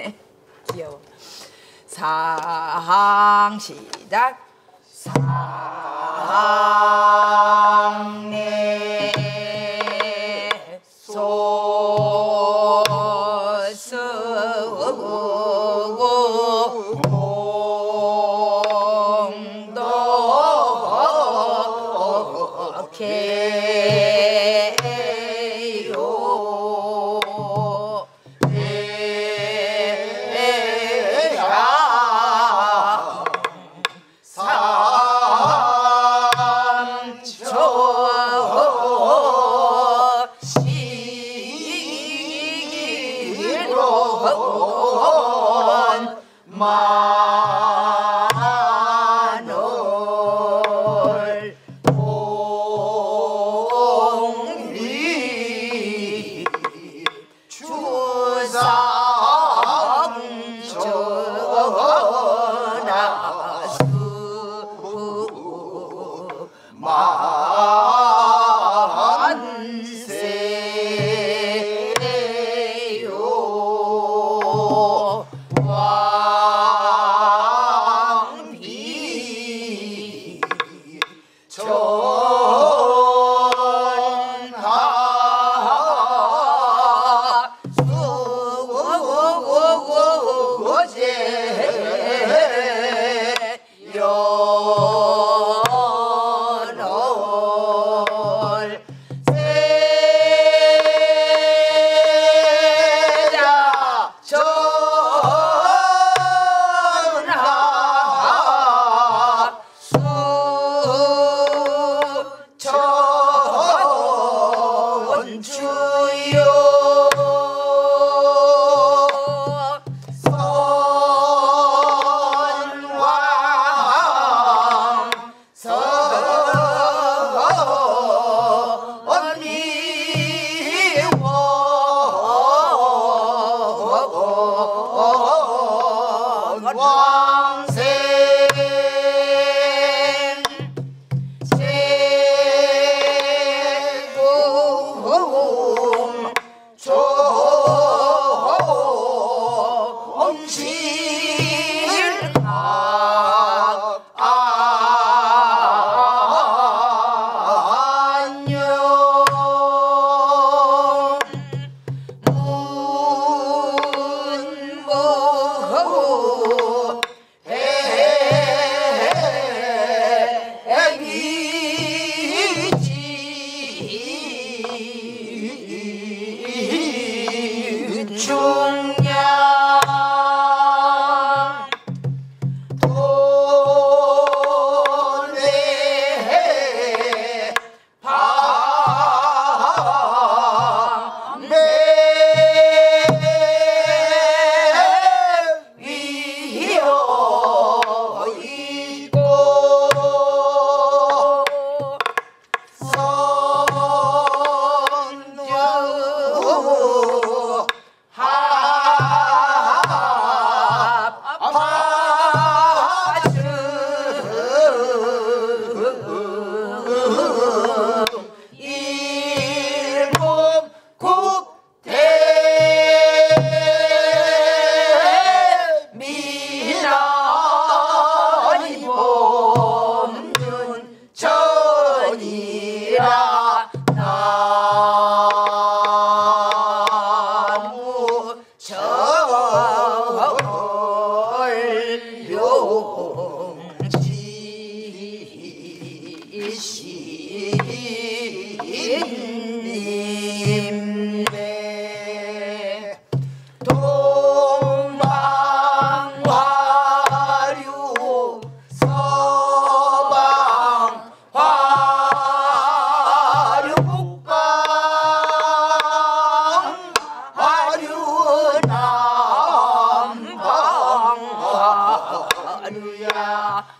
귀여워. 사항 시작. 사항.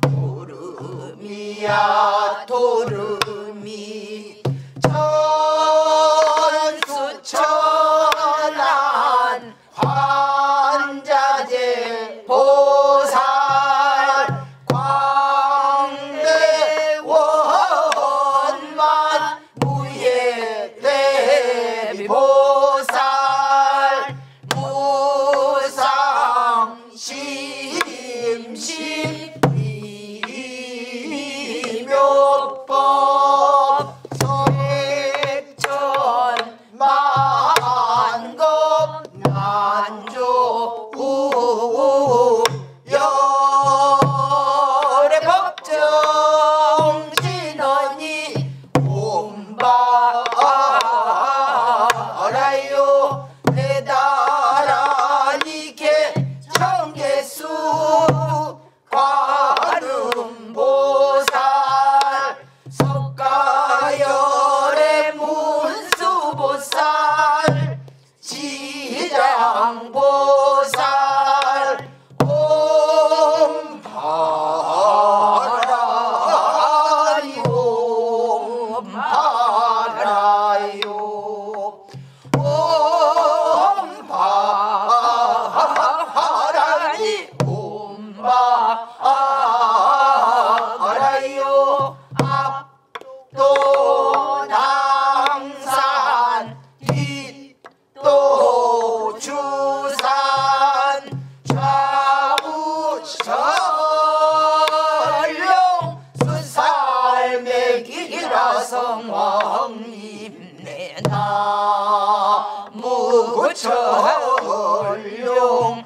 도르미야 도르. 나무 전룡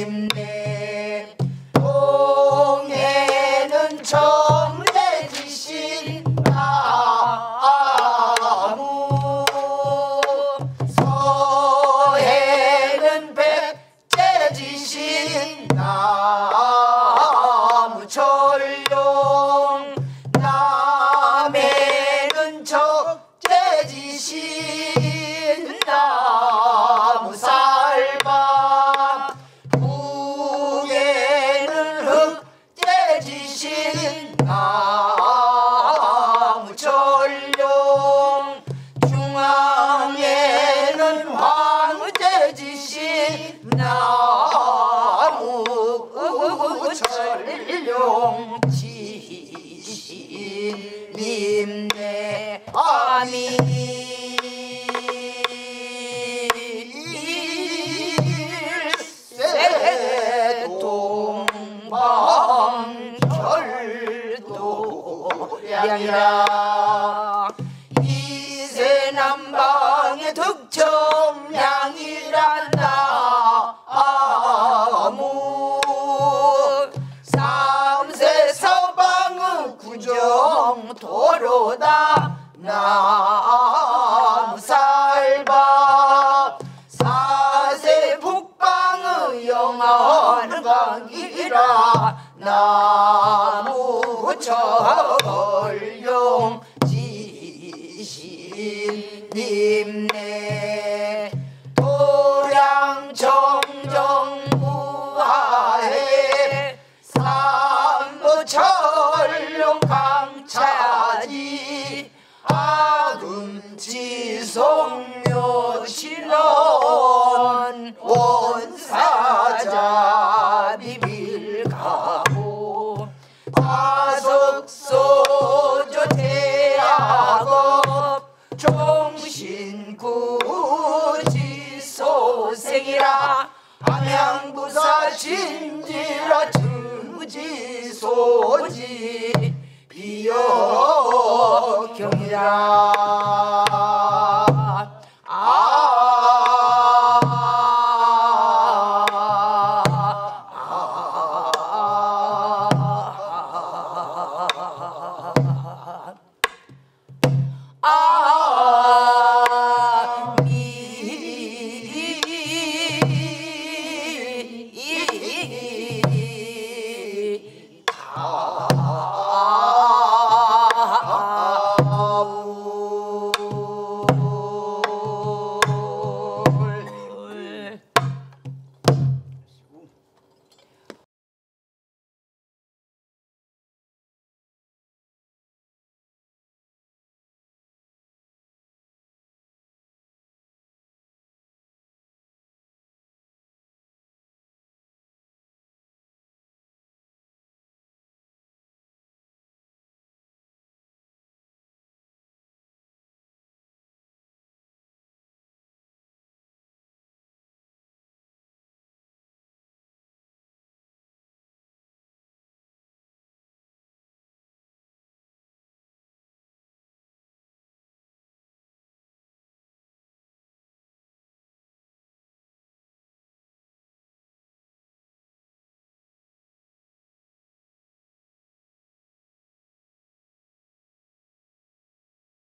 지신님네 동해는 정대지신 나무 서해는 백제 지신 나무 Ah. 구정도로다. 나무 살바. 사세 북방의 영원 강이라. 나무 철용 성묘 신원 원사자 비빌가고 과석소조 대학업 종신구지소생이라 함양부사 진지라 증지소지 비여경이라